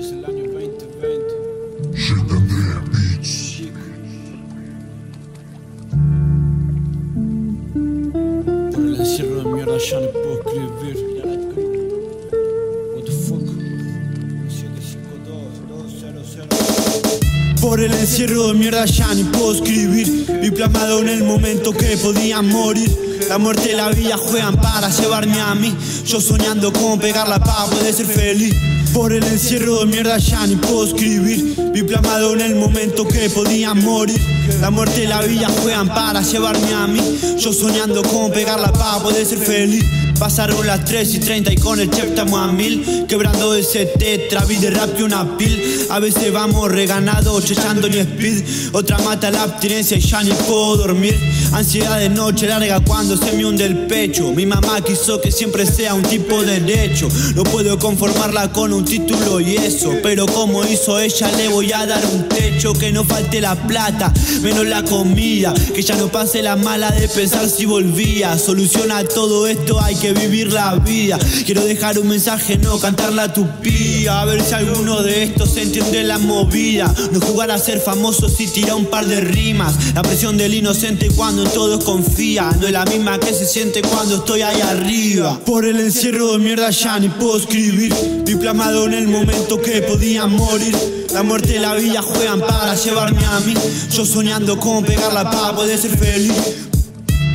es el año 2020. Por el encierro de mierda ya no puedo escribir. What the fuck? Por el encierro de mierda ya ni puedo escribir Y plasmado en el momento que podía morir la muerte y la vida juegan para llevarme a mí. Yo soñando con pegar la paz, poder ser feliz por el encierro de mierda ya ni puedo escribir. Vi plasmado en el momento que podía morir. La muerte y la vida juegan para llevarme a mí. Yo soñando con pegar la paz, poder ser feliz. Pasaron las 3 y 30 y con el chef estamos a mil. Quebrando ese tetra, vi de rap y una pil. A veces vamos reganados, chechando ni speed. Otra mata la abstinencia y ya ni puedo dormir Ansiedad de noche larga cuando se me hunde el pecho Mi mamá quiso que siempre sea un tipo de derecho No puedo conformarla con un título y eso Pero como hizo ella le voy a dar un techo Que no falte la plata, menos la comida Que ya no pase la mala de pensar si volvía Soluciona todo esto, hay que vivir la vida. Quiero dejar un mensaje, no cantar la tupía. A ver si alguno de estos entiende la movida. No jugar a ser famoso si tira un par de rimas. La presión del inocente cuando en todos confía. No es la misma que se siente cuando estoy ahí arriba. Por el encierro de mierda ya ni puedo escribir. Vi plasmado en el momento que podía morir. La muerte y la vida juegan para llevarme a mí. Yo soñando con pegar la paz, poder ser feliz.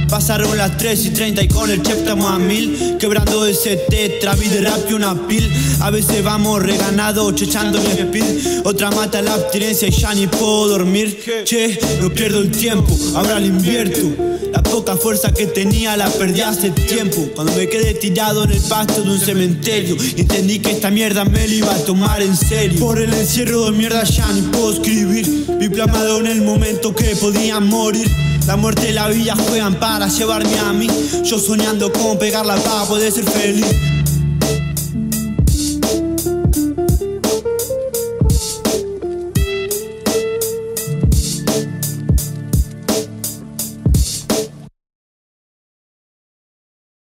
Pasaron las 3 y 30 y con el chef estamos a mil Quebrando ese tetra, de rap y una pil. A veces vamos reganados, chechando mi speed Otra mata la abstinencia y ya ni puedo dormir. Che, no pierdo el tiempo, ahora lo invierto poca fuerza que tenía la perdí hace tiempo Cuando me quedé tirado en el pasto de un cementerio entendí que esta mierda me la iba a tomar en serio Por el encierro de mierda ya ni puedo escribir Vi plasmado en el momento que podía morir la muerte y la vida juegan para llevarme a mí. Yo soñando con pegar la paz, poder ser feliz.